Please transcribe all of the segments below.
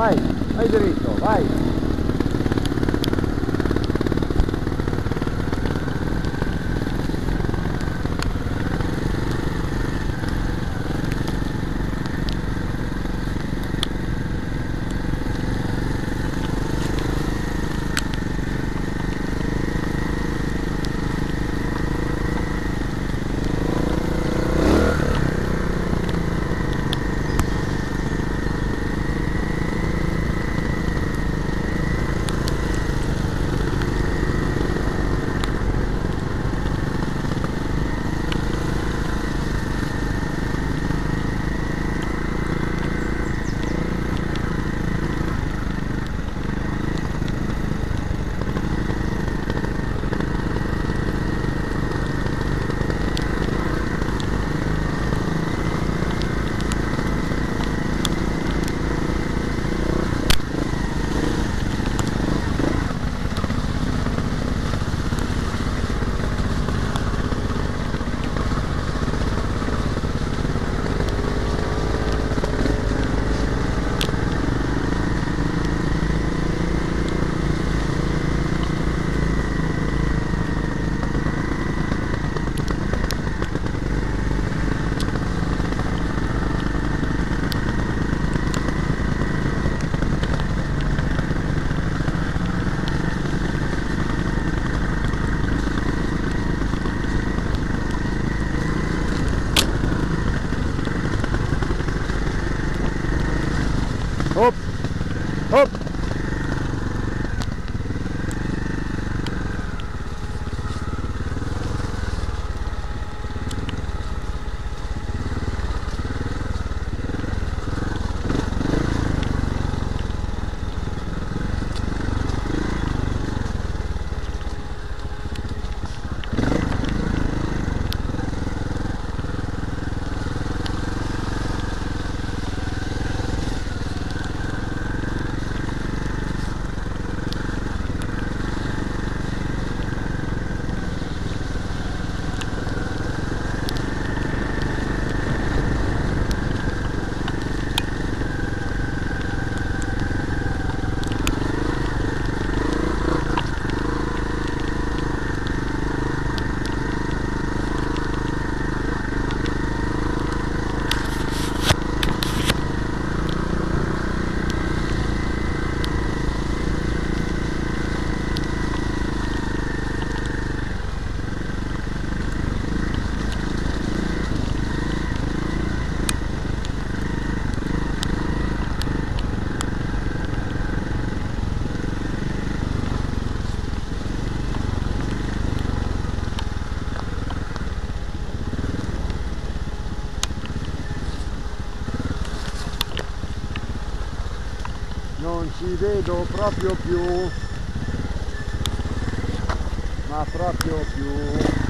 Vai, vai dritto, vai. Vedo proprio più. Ma proprio più.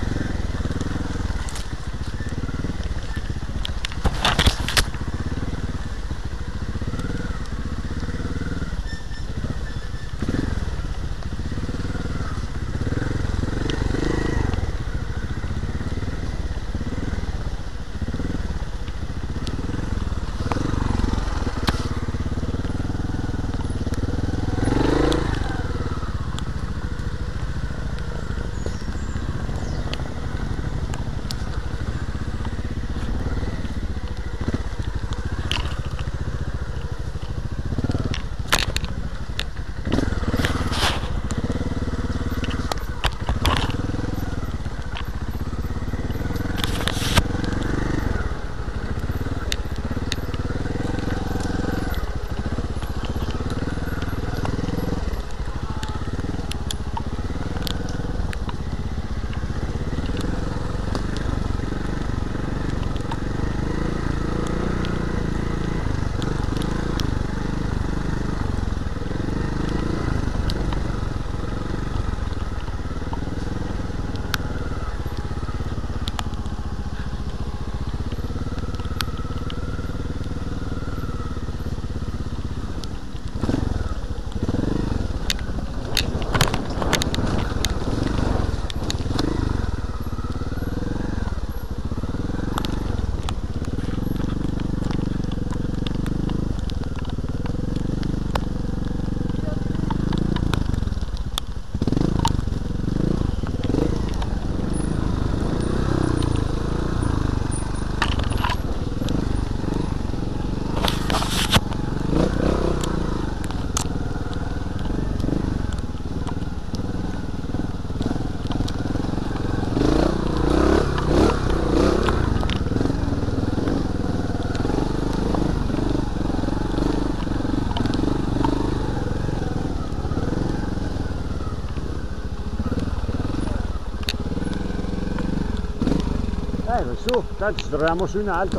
Su, tanto ci troviamo su in alto.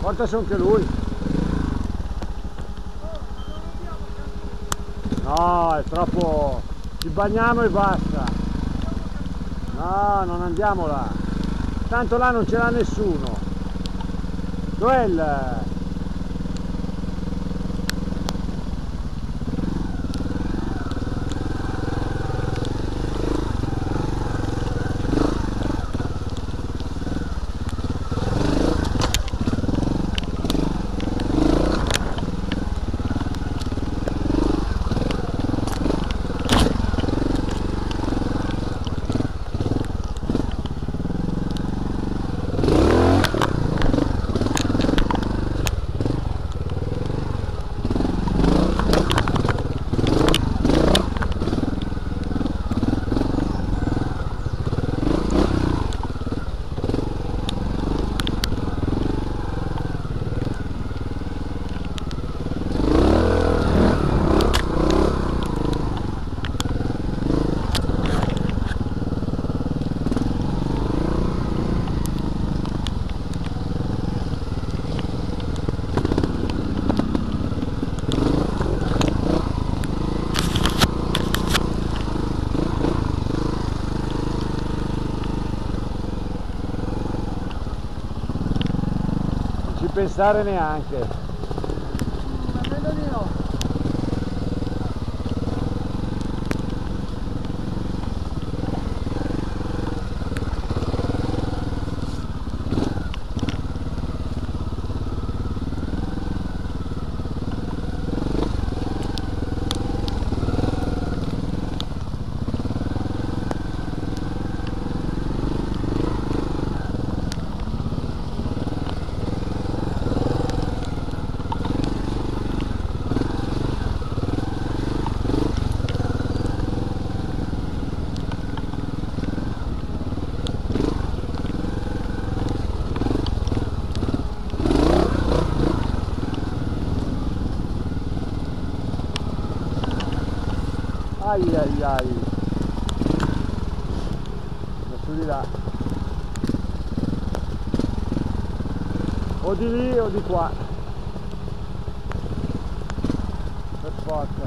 Portaci anche lui. No, è troppo... Ci bagniamo e basta. No, non andiamo là. Tanto là non c'era nessuno. Dov'è pensare neanche. Ai ai ai. Da su di là. O di lì o di qua. Per forza.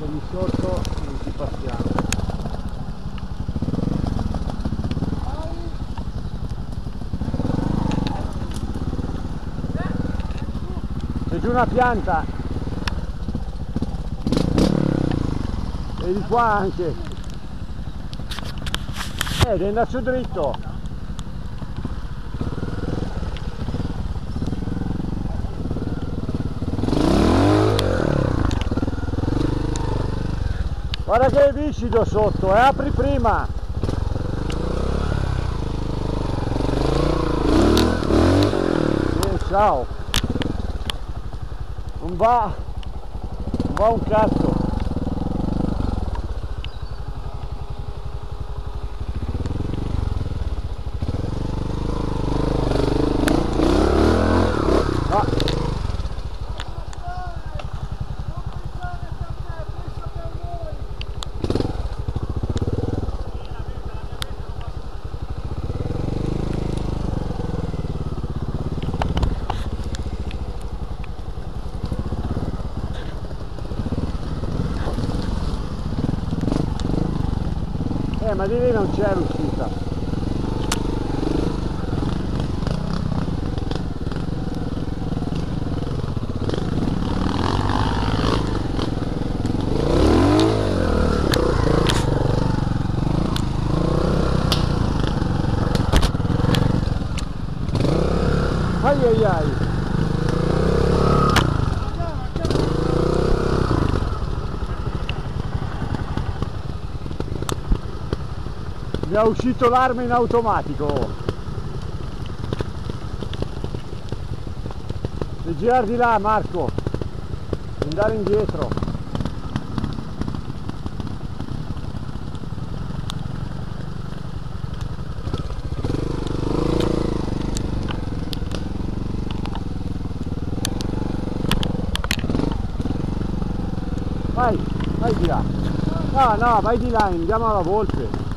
Se lì sotto non ci passiamo. C'è giù una pianta. E di qua anche. Eh, devi andare su dritto. Guarda che è viscido sotto, eh, apri prima. Eh, ciao. Non va, non va un cazzo. Ah, Eh, ma di lì non c'è l'uscita. Ai ai ai. Mi è uscito l'arma in automatico. Devi girare di là Marco. Andare indietro. Vai, vai di là. No, no, vai di là, andiamo alla volpe.